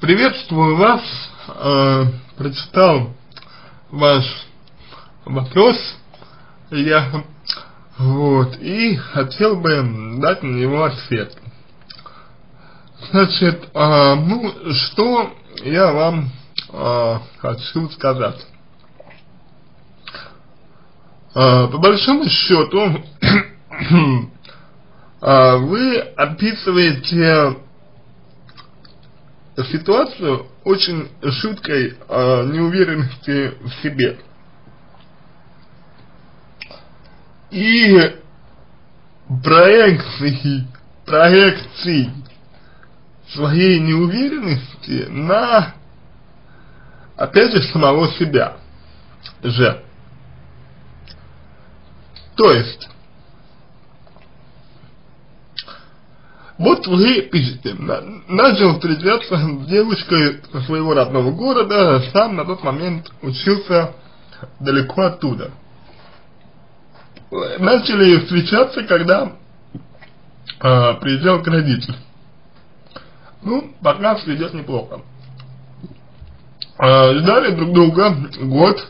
Приветствую вас. Э, прочитал ваш вопрос. Я вот и хотел бы дать на него ответ. Значит, э, ну что я вам э, хочу сказать. Э, по большому счету вы описываете ситуацию очень жуткой э, неуверенности в себе. И проекции, проекции своей неуверенности на, опять же, самого себя же. То есть, Вот вы пишете, начал встречаться с девушкой своего родного города, сам на тот момент учился далеко оттуда. Начали встречаться, когда э, приезжал к родителям. Ну, пока все идет неплохо. Э, ждали друг друга год,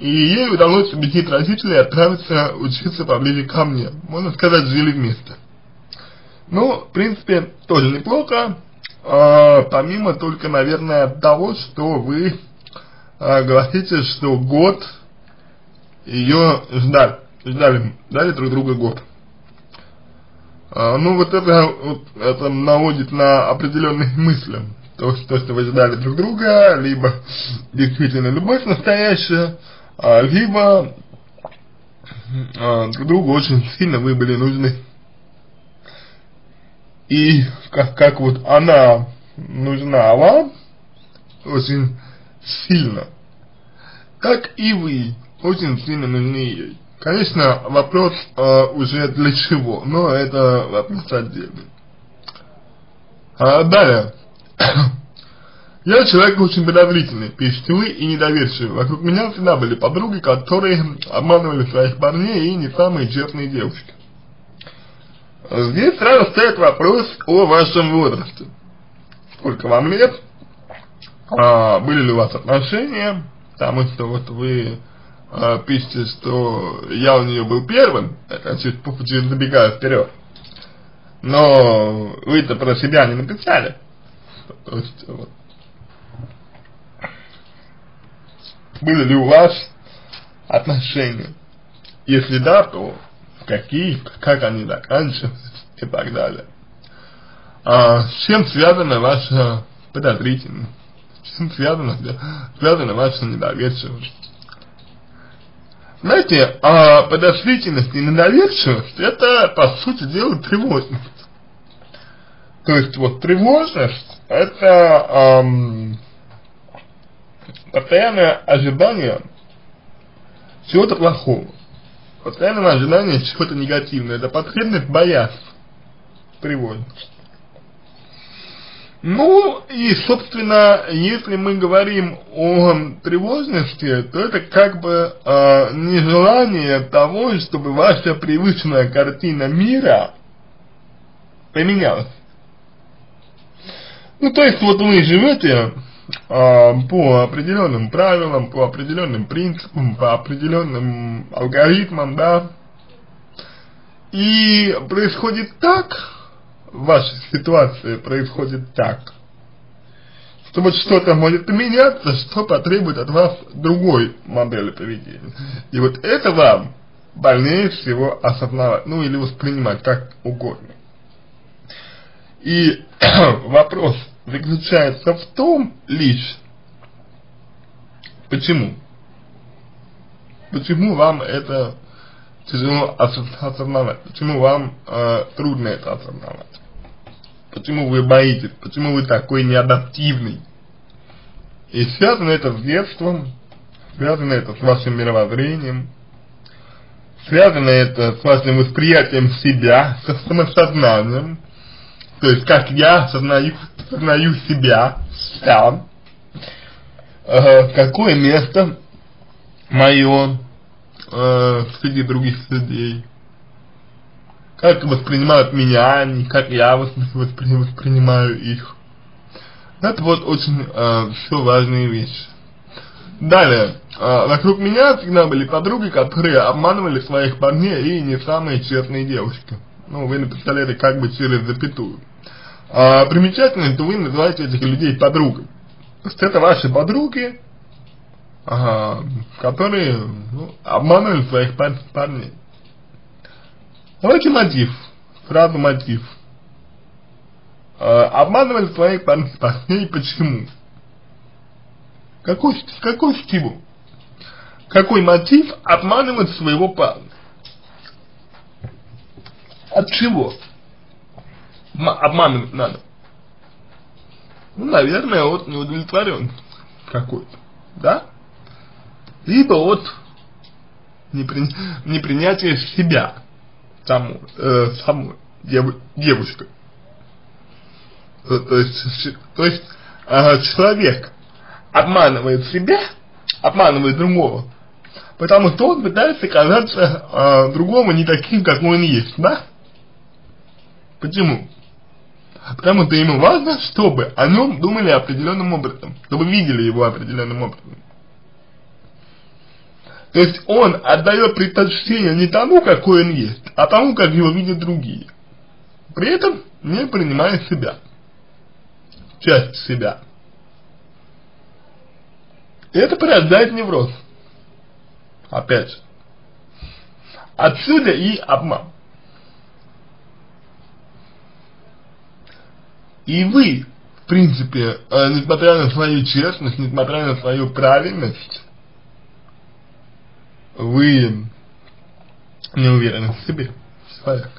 и ей удалось убедить родителей отправиться учиться поближе ко мне. Можно сказать, жили вместе. Ну, в принципе, тоже неплохо, а, помимо только, наверное, того, что вы а, говорите, что год ее ждали, ждали, ждали друг друга год. А, ну, вот это, вот, это наводит на определенные мысли. То, что, что вы ждали друг друга, либо действительно любовь настоящая, либо друг другу очень сильно вы были нужны и как, как вот она нужна вам очень сильно, так и вы очень сильно нужны ей. Конечно, вопрос э, уже для чего, но это вопрос отдельный. А, далее. Я человек очень подозрительный, пишете вы, и недоверчивый. Вокруг меня всегда были подруги, которые обманывали своих парней и не самые честные девушки. Здесь сразу стоит вопрос о вашем возрасте. Сколько вам лет? А, были ли у вас отношения? Потому что вот вы а, пишете, что я у нее был первым, это чуть, чуть забегая вперед. Но вы-то про себя не написали. То есть, вот. Были ли у вас отношения? Если да, то какие, как они заканчиваются и так далее. А, с чем связана ваша подозрительность? С чем связана, связана ваша недоверчивость? Знаете, а подозрительность и недоверчивость это, по сути дела, тревожность. То есть, вот, тревожность это эм, постоянное ожидание чего-то плохого постоянное ожидание чего-то негативного, это потребность бояться приводит. Ну, и, собственно, если мы говорим о тревожности, то это как бы э, нежелание того, чтобы ваша привычная картина мира поменялась. Ну, то есть, вот вы живете по определенным правилам, по определенным принципам, по определенным алгоритмам, да, и происходит так, в вашей ситуации происходит так, что вот что-то может поменяться, что потребует от вас другой модели поведения. И вот это вам больнее всего осознавать, ну или воспринимать как угодно. И вопрос заключается в том лишь, почему? Почему вам это тяжело осознавать? Почему вам э, трудно это осознавать? Почему вы боитесь? Почему вы такой неадаптивный? И связано это с детством, связано это с вашим мировоззрением, связано это с вашим восприятием себя, со самосознанием, то есть как я сознаю, сознаю себя сам, э, какое место мое э, среди других людей, как воспринимают меня они, как я воспри воспринимаю их. Это вот очень э, все важные вещи. Далее, э, вокруг меня всегда были подруги, которые обманывали своих парней и не самые честные девушки. Ну, вы написали это как бы через запятую. А, примечательно, что вы называете этих людей подругами. То есть это ваши подруги, ага, которые ну, обманывали своих пар парней. Давайте мотив, сразу мотив. А, обманывали своих парней почему? Какой, какой стимул? Какой мотив обманывать своего парня? От чего? Обманывать надо. Ну, наверное, от неудовлетворен какой-то, да? Либо от непри... непринятия себя саму, э, самой дев... девушкой. То есть, то есть э, человек обманывает себя, обманывает другого, потому что он пытается казаться э, другому не таким, как он есть, да? Почему? Потому что ему важно, чтобы о нем думали определенным образом, чтобы видели его определенным образом. То есть он отдает предпочтение не тому, какой он есть, а тому, как его видят другие. При этом не принимая себя. Часть себя. И это порождает невроз. Опять же. Отсюда и обман. И вы, в принципе, э, несмотря на свою честность, несмотря на свою правильность, вы не уверены в себе, человек.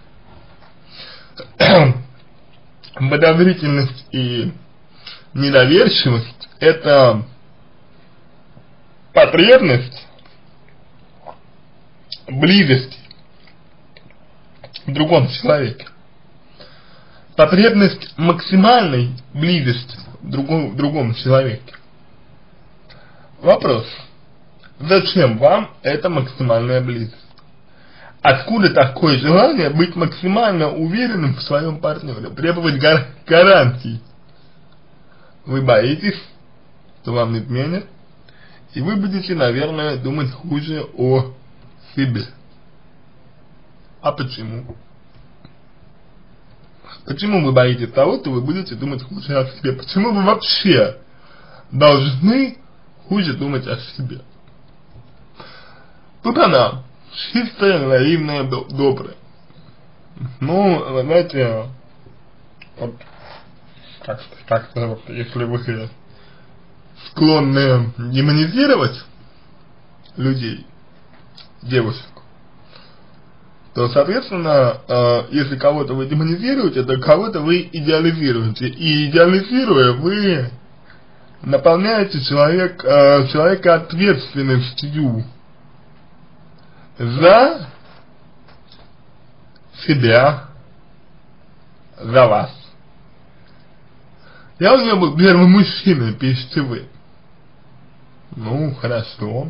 Подозрительность и недоверчивость – это потребность близости в другом человеке потребность максимальной близости в другом, в другом человеке. Вопрос. Зачем вам эта максимальная близость? Откуда такое желание быть максимально уверенным в своем партнере, требовать гар гарантий? Вы боитесь, что вам не изменят, и вы будете, наверное, думать хуже о себе. А почему? Почему вы боитесь того, что вы будете думать хуже о себе? Почему вы вообще должны хуже думать о себе? Тут она, чистая, наивная, добрая. Ну, знаете, вот, как, как вот, если вы склонны демонизировать людей, девушек, то, соответственно, э, если кого-то вы демонизируете, то кого-то вы идеализируете. И идеализируя, вы наполняете человек, э, человека ответственностью за себя, за вас. Я у него был первый мужчина, пишите вы. Ну, хорошо.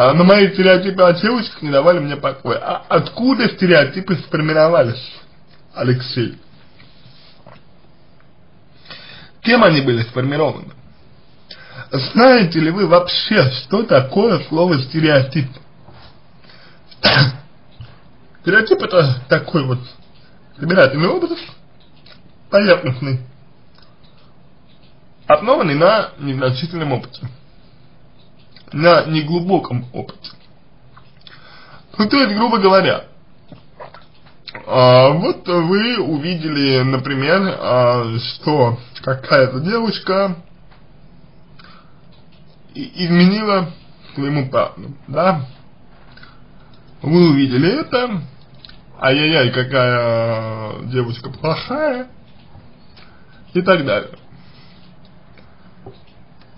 А, но мои стереотипы о девочках не давали мне покоя. А откуда стереотипы сформировались, Алексей? Кем они были сформированы? Знаете ли вы вообще, что такое слово стереотип? Стереотип это такой вот собирательный образ, поверхностный, основанный на незначительном опыте на неглубоком опыте. Ну, то есть, грубо говоря, а, вот вы увидели, например, а, что какая-то девушка изменила своему парню, да? Вы увидели это, ай-яй-яй, какая девушка плохая, и так далее.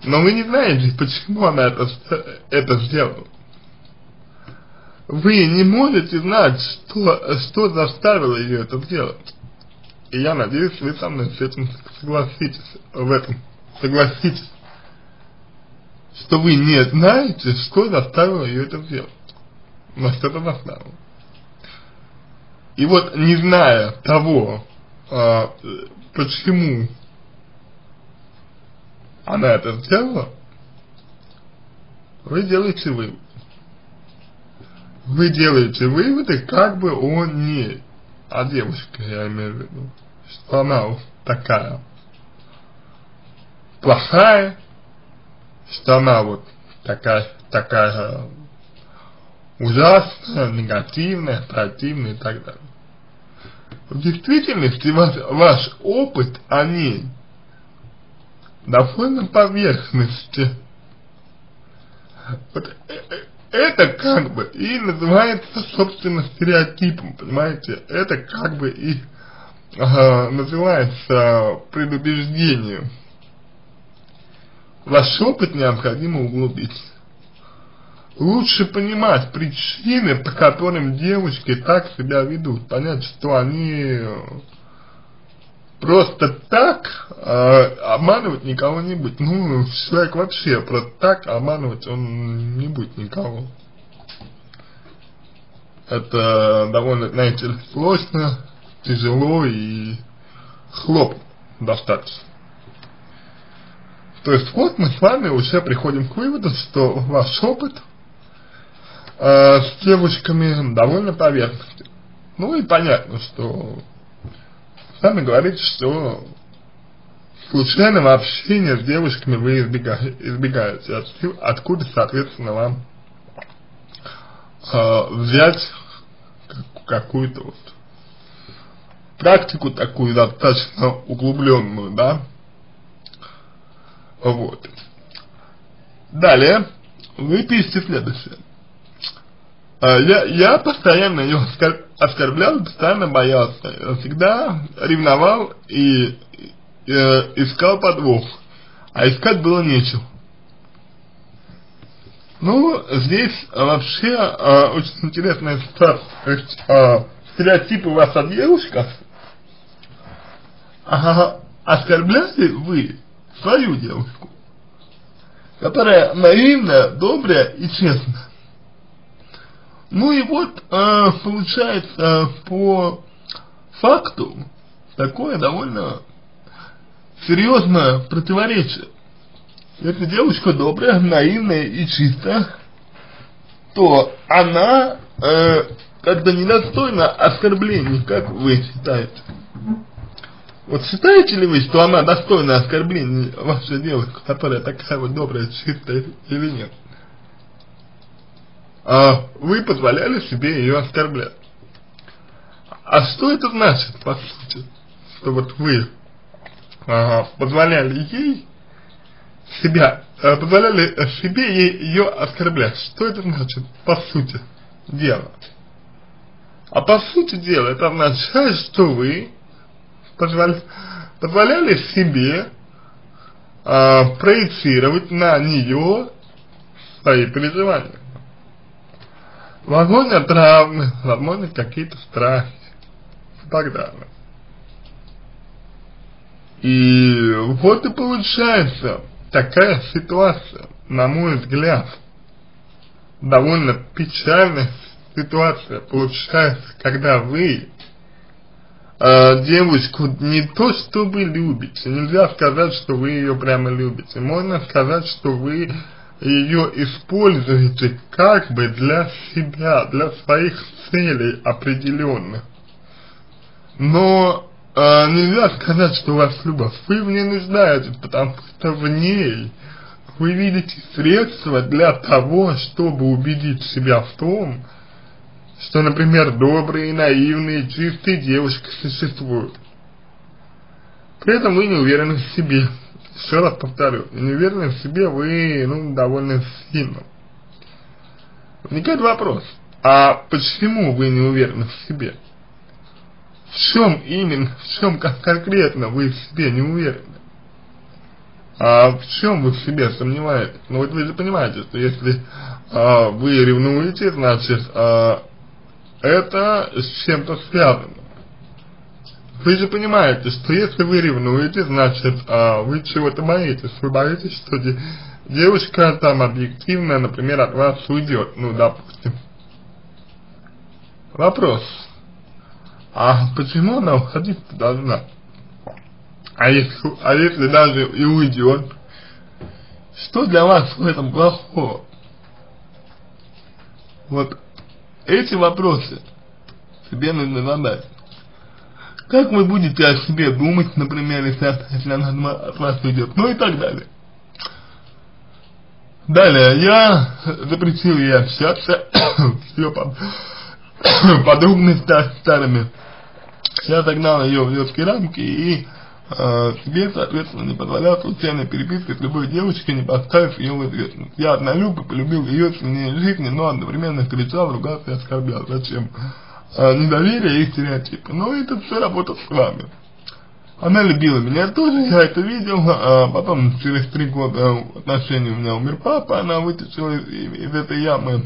Но вы не знаете, почему она это, это сделала. Вы не можете знать, что, что заставило ее это сделать. И я надеюсь, вы со мной с этим согласитесь, в этом согласитесь, что вы не знаете, что заставило ее это сделать. Но что-то заставило. И вот, не зная того, а, почему она это сделала, вы делаете вывод. Вы делаете выводы, как бы он не, а девушка, я имею в виду, что она такая плохая, что она вот такая, такая ужасная, негативная, противная и так далее. В действительности ваш, ваш опыт о ней довольно поверхности. Вот э, э, это как бы и называется, собственно, стереотипом, понимаете? Это как бы и э, называется предубеждением. Ваш опыт необходимо углубить. Лучше понимать причины, по которым девушки так себя ведут. Понять, что они просто так э, обманывать никого не будет. Ну, человек вообще просто так обманывать он не будет никого. Это довольно, знаете, сложно, тяжело и хлоп достаточно. То есть вот мы с вами уже приходим к выводу, что ваш опыт э, с девушками довольно поверхностный. Ну и понятно, что сами говорите, что случайного общения с девушками вы избегаете, откуда, соответственно, вам э, взять какую-то вот практику такую достаточно углубленную, да, вот. Далее, вы пишете следующее. А, я, я постоянно ее оскор, оскорблял, постоянно боялся, всегда ревновал и э, искал подвох, а искать было нечего. Ну, здесь вообще э, очень интересная ситуация, э, стереотипы вас о девушках, а, оскорбляли вы свою девушку, которая наивная, добрая и честная. Ну и вот, э, получается, по факту, такое довольно серьезное противоречие. Если девушка добрая, наивная и чистая, то она э, как-то недостойна оскорблений, как вы считаете. Вот считаете ли вы, что она достойна оскорбления ваша девушка, которая такая вот добрая, чистая или нет? А вы позволяли себе ее оскорблять. А что это значит, по сути? Что вот вы а, позволяли ей себя, а, позволяли себе ее оскорблять. Что это значит, по сути дела? А по сути дела, это означает, что вы позволяли, позволяли себе э, проецировать на нее свои переживания. Возможно, травмы, возможно, какие-то страхи и так далее. И вот и получается такая ситуация, на мой взгляд, довольно печальная ситуация получается, когда вы э, девочку не то чтобы любите, нельзя сказать, что вы ее прямо любите, можно сказать, что вы ее используете как бы для себя, для своих целей определенных. Но э, нельзя сказать, что у вас любовь. Вы в ней нуждаетесь, потому что в ней вы видите средства для того, чтобы убедить себя в том, что, например, добрые, наивные, чистые девушки существуют. При этом вы не уверены в себе. Еще раз повторю, не уверены в себе вы, ну, довольно сильно. Возникает вопрос, а почему вы не уверены в себе? В чем именно, в чем конкретно вы в себе не уверены? А в чем вы в себе сомневаетесь? Ну вот вы же понимаете, что если а, вы ревнуете, значит, а, это с чем-то связано. Вы же понимаете, что если вы ревнуете, значит, а, вы чего-то боитесь. Вы боитесь, что де девушка там объективно, например, от вас уйдет, ну, допустим. Вопрос. А почему она уходить должна? А если, а если даже и уйдет, Что для вас в этом плохого? Вот эти вопросы себе нужно задать. Как вы будете о себе думать, например, если, она от вас уйдет, ну и так далее. Далее, я запретил ей общаться с ее подругами старыми. Я загнал ее в детские рамки и э, себе, соответственно, не позволял случайно перепиской с любой девочкой, не поставив ее в известность. Я однолюб и полюбил ее сильнее жизни, но одновременно кричал, ругался и оскорблял. Зачем? Э, недоверие и стереотипы. Но это все работа с вами. Она любила меня тоже, я это видел, а потом через три года отношений у меня умер папа, она вытащила из, из этой ямы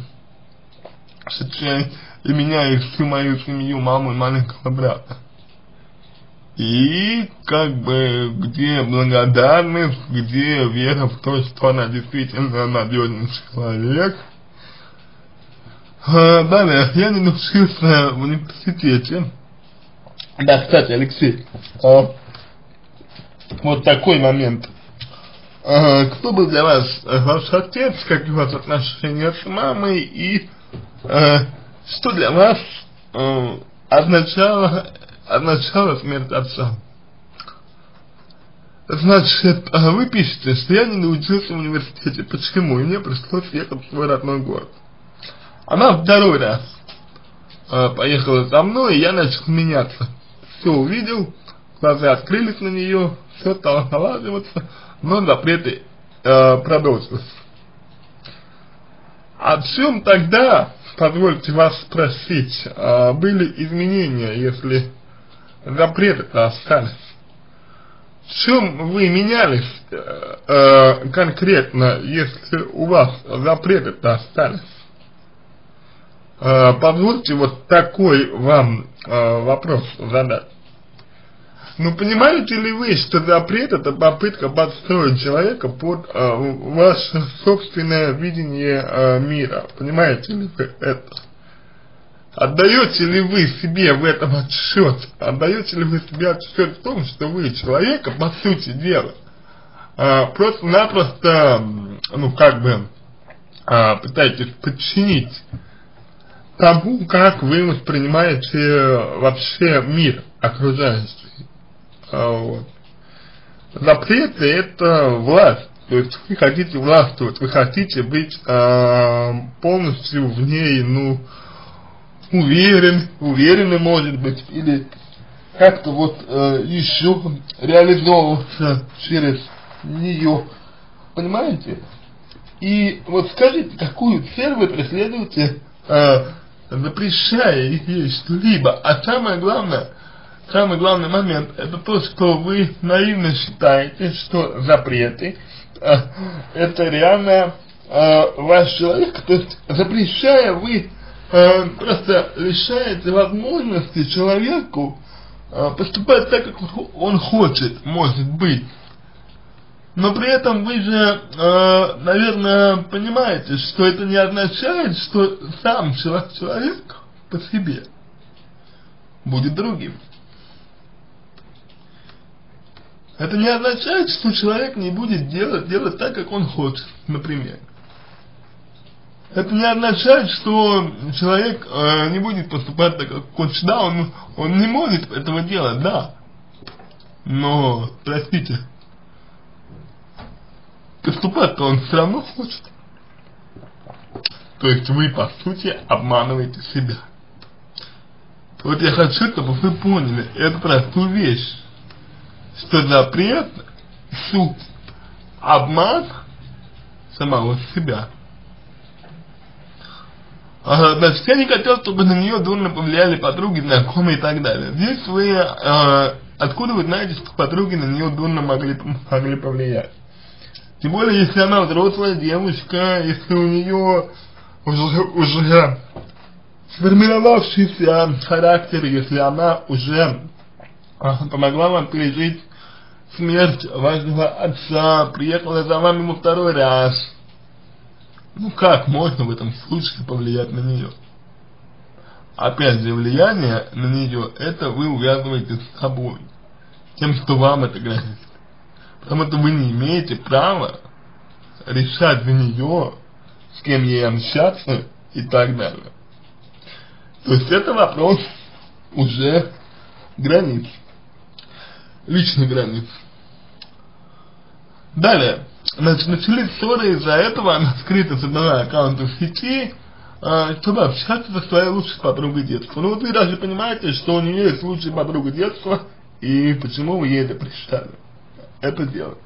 и меня, и всю мою семью, маму и маленького брата. И как бы где благодарность, где вера в то, что она действительно надежный человек. А, далее, я не научился в университете. Да, кстати, Алексей, а, вот такой момент. А, кто был для вас ваш отец, как у вас отношения с мамой и что для вас означало, означало смерть отца? Значит, вы пишете, что я не научился в университете. Почему? И мне пришлось ехать в свой родной город. Она второй раз э, поехала со мной, и я начал меняться. Все увидел, глаза открылись на нее, все стало налаживаться, но запреты э, продолжились. О чем тогда, позвольте вас спросить, э, были изменения, если запреты-то остались? В чем вы менялись э, э, конкретно, если у вас запреты-то остались? Э, позвольте вот такой вам э, вопрос задать. Ну понимаете ли вы, что запрет это попытка подстроить человека под э, ваше собственное видение мира? Понимаете ли вы это? Отдаете ли вы себе в этом отчет? Отдаете ли вы себе отчет в том, что вы человека, по сути дела, просто-напросто, ну как бы, пытаетесь подчинить тому, как вы воспринимаете вообще мир окружающий? А, вот. Запреты это власть. То есть вы хотите властвовать, вы хотите быть э, полностью в ней, ну, уверен, уверены, может быть, или как-то вот э, еще реализовываться через нее. Понимаете? И вот скажите, какую цель вы преследуете, э, запрещая ей что-либо, а самое главное – самый главный момент, это то, что вы наивно считаете, что запреты э, это реально э, ваш человек, то есть запрещая вы э, просто лишаете возможности человеку э, поступать так, как он хочет, может быть. Но при этом вы же, э, наверное, понимаете, что это не означает, что сам человек по себе будет другим. Это не означает, что человек не будет делать, делать так, как он хочет, например. Это не означает, что человек э, не будет поступать так, как хочет. Да, он, он не может этого делать, да. Но, простите, поступать-то он все равно хочет. То есть вы, по сути, обманываете себя. Вот я хочу, чтобы вы поняли эту простую вещь что запрет – суть обман самого себя. А, значит, я не хотел, чтобы на нее дурно повлияли подруги, знакомые и так далее. Здесь вы, э, откуда вы знаете, что подруги на нее дурно могли, могли повлиять? Тем более, если она взрослая девушка, если у нее уже, уже сформировавшийся характер, если она уже помогла вам пережить смерть вашего отца, приехала за вами во второй раз. Ну как можно в этом случае повлиять на нее? Опять же, влияние на нее, это вы увязываете с собой. Тем, что вам это грозит. Потому что вы не имеете права решать за нее, с кем ей общаться и так далее. То есть это вопрос уже границ, личных границ. Далее, значит, начались ссоры из-за этого, она скрыто создала аккаунты в сети, а, чтобы общаться со своей лучшей подругой детства. Ну вот вы даже понимаете, что у нее есть лучшая подруга детства, и почему вы ей это прочитали. Это делать.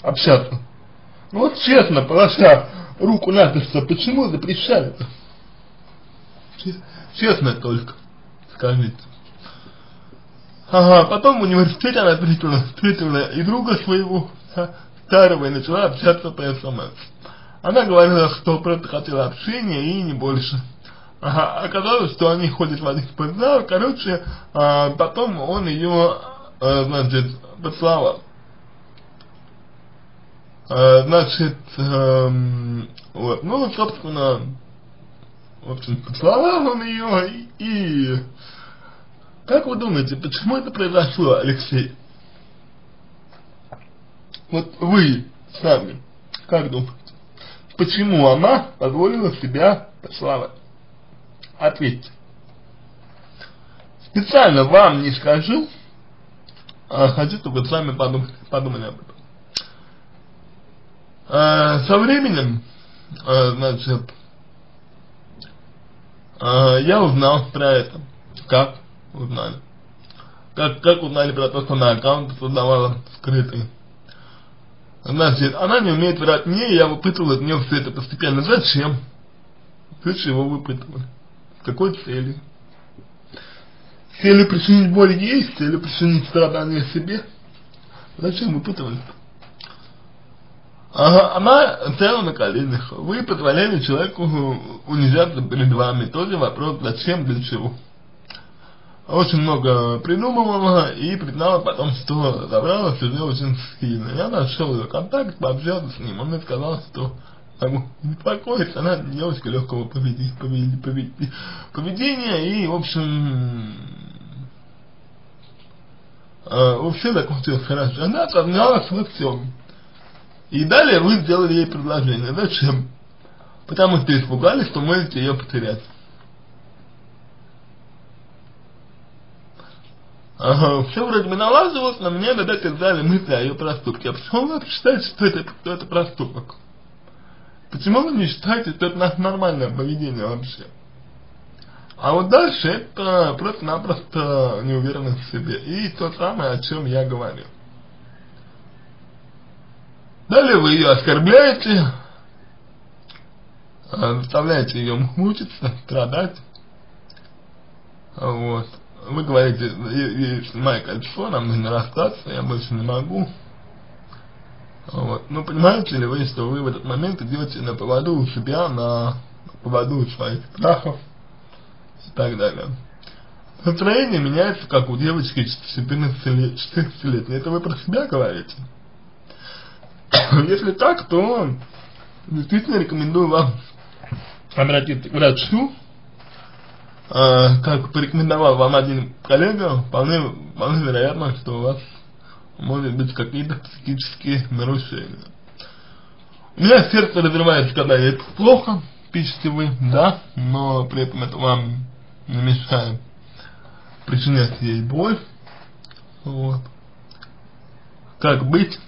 Общаться. Ну вот честно, положа руку на сердце, почему запрещали-то? Честно только, скажите. Ага, потом в университете она встретила, встретила и друга своего старого и начала общаться по СМС. Она говорила, что просто хотела общения и не больше. Ага, оказалось, что они ходят в один спортзал, короче, а, потом он ее, а, значит, поцеловал. А, значит, а, вот, ну, собственно, в общем, поцеловал он ее и... Как вы думаете, почему это произошло, Алексей? Вот вы сами, как думаете? Почему она позволила себя поцеловать? Ответьте. Специально вам не скажу, а хочу, чтобы вы сами подумали, подумали об этом. А, со временем, а, значит, а, я узнал про это. Как узнали? Как, как узнали про то, что на аккаунт создавала скрытый Значит, она не умеет врать мне, я выпытывал от нее все это постепенно. Зачем? Ты чего выпытывали? С какой целью? С целью причинить боль ей, с целью причинить страдания себе? Зачем выпытывали? Ага, она стояла на коленях. Вы позволяли человеку унижаться перед вами. Тоже вопрос, зачем, для чего очень много придумывала и признала потом, что забрала себе очень сильно. Я нашел ее контакт, пообщался с ним, он мне сказал, что могу беспокоиться, она девочка легкого поведения, поведения, поведения и, в общем, э, вообще закончилось хорошо. Она созналась во всем. И далее вы сделали ей предложение. Зачем? Потому что испугались, что можете ее потерять. Ага, все вроде бы налаживалось, но мне тогда сказали мысли о ее проступке. А почему вы считаете, что это, что это проступок? Почему вы не считаете, что это нормальное поведение вообще? А вот дальше это просто-напросто неуверенность в себе. И то самое, о чем я говорил. Далее вы ее оскорбляете, а, заставляете ее мучиться, страдать. Вот вы говорите, есть мое кольцо, нам нужно расстаться, я больше не могу. Вот. Ну, понимаете ли вы, что вы в этот момент идете на поводу у себя, на поводу у своих страхов и так далее. Настроение меняется, как у девочки 14 лет, 14 лет. Это вы про себя говорите? Если так, то действительно рекомендую вам обратиться к врачу, э, как порекомендовал вам один коллега, вполне, вполне вероятно, что у вас может быть какие-то психические нарушения. У меня сердце разрывается, когда это плохо, пишете вы, да, но при этом это вам не мешает причинять ей боль. Вот. Как быть?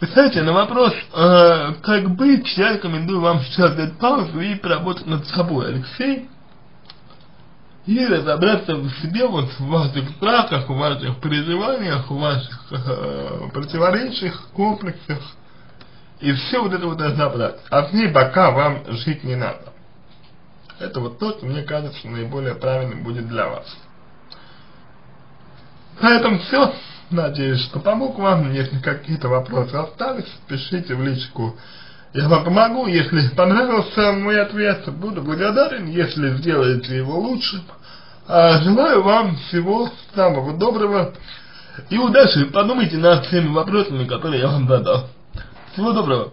Знаете, на вопрос, э, как быть, я рекомендую вам сейчас дать паузу и поработать над собой, Алексей и разобраться в себе, вот в ваших страхах, в ваших переживаниях, в ваших э, противоречиях, комплексах, и все вот это вот разобрать. А в ней пока вам жить не надо. Это вот то, что мне кажется наиболее правильным будет для вас. На этом все. Надеюсь, что помог вам. Если какие-то вопросы остались, пишите в личку я вам помогу, если понравился мой ответ, буду благодарен, если сделаете его лучше. А желаю вам всего самого доброго и удачи. Подумайте над всеми вопросами, которые я вам задал. Всего доброго.